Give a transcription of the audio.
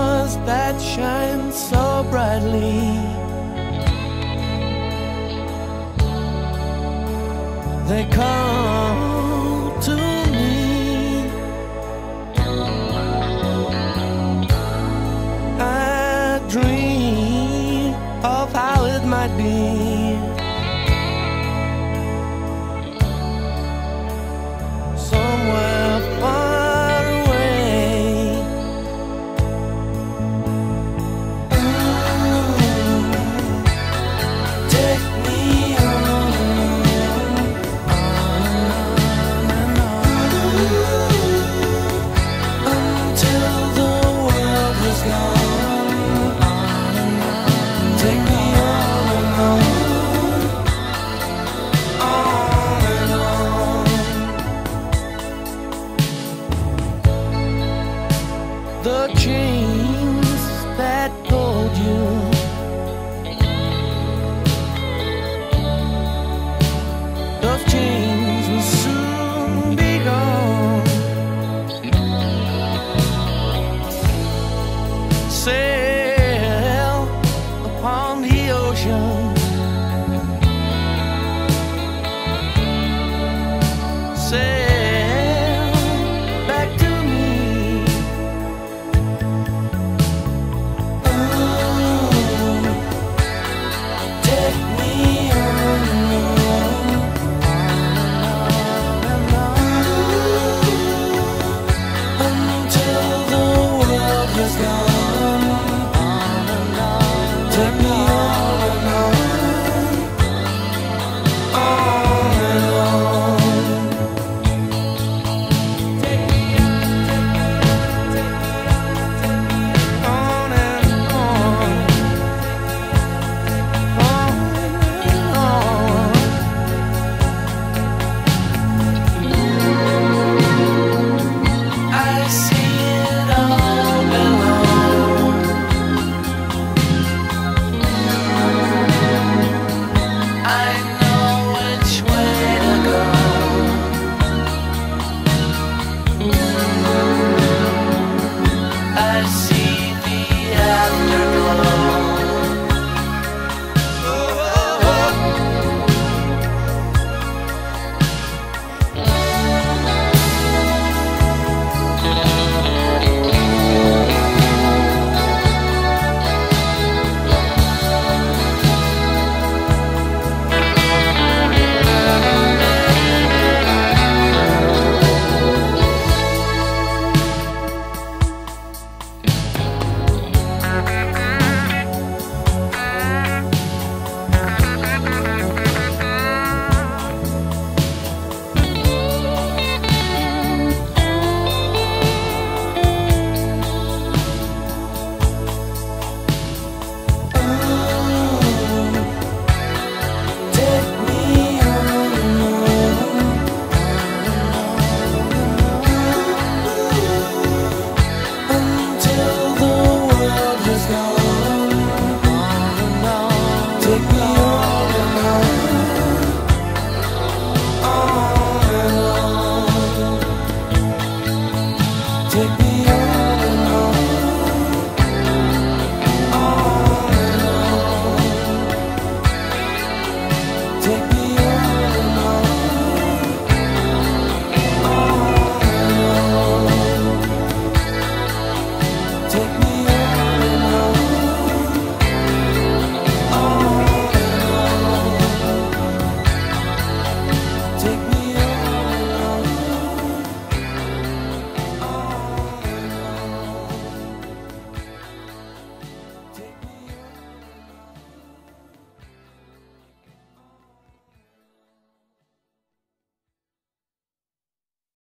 stars that shine so brightly. They call to me. I dream of how it might be. the change. just gone